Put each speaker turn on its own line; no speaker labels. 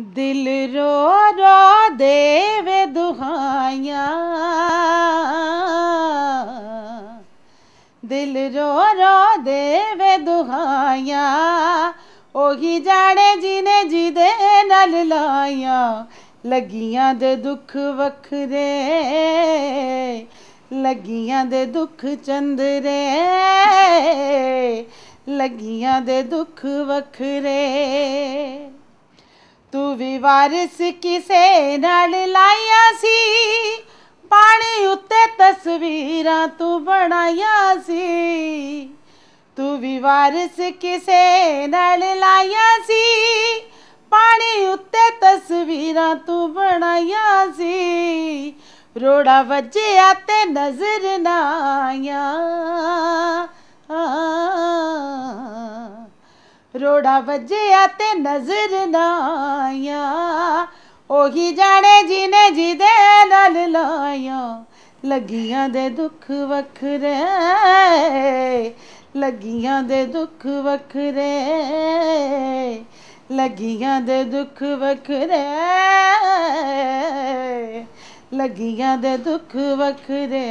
ਦਿਲ ਰੋ ਰੋ ਦੇਵੇ ਦੁਹਾਈਆਂ। ਦਿਲ ਰੋ ਰੋ ਦੇਵੇ ਦੁਹਾਈਆਂ। ਉਹੀ ਜਾਣੇ ਜਿਨੇ ਜਿਹਦੇ ਨਾਲ ਲਾਈਆਂ। ਲੱਗੀਆਂ ਦੇ ਦੁੱਖ ਵੱਖਰੇ, ਲੱਗੀਆਂ ਦੇ ਦੁੱਖ ਚੰਦਰੇ, ਲੱਗੀਆਂ ਦੇ ਦੁੱਖ ਵੱਖਰੇ। ਵਾਰਿਸ ਕਿਸੇ ਨਾਲ ਲਾਇਆ ਸੀ। ਪਾਣੀ ਉੱਤੇ ਤਸਵੀਰਾਂ ਤੂੰ ਬਣਾਇਆ ਸੀ। ਤੂੰ ਵੀ ਵਾਰਿਸ ਕਿਸੇ ਨਾਲ ਲਾਇਆ ਸੀ। ਪਾਣੀ ਉੱਤੇ ਤਸਵੀਰਾਂ ਤੂੰ ਬਣਾਇਆ ਸੀ। ਰੋੜਾ ਵੱਜਿਆ ਤੇ ਨਜ਼ਰ ਨਾ ਆਇਆ। ਰੋੜਾ ਵੱਜਿਆ ਤੇ ਨਜ਼ਰ ਨਾ ਆਇਆ। ਉਹੀ ਜਾਣੇ ਜਿਨੇ ਜਿਹਦੇ ਨਾਲ ਲਾਇਆ। ਲੱਗੀਆਂ ਦੇ ਦੁੱਖ ਵੱਖਰੇ, ਲੱਗੀਆਂ ਦੇ ਦੁੱਖ ਵੱਖਰੇ, ਲੱਗੀਆਂ ਦੇ ਦੁੱਖ ਵੱਖਰੇ, ਲੱਗੀਆਂ ਦੇ ਦੁੱਖ ਵੱਖਰੇ।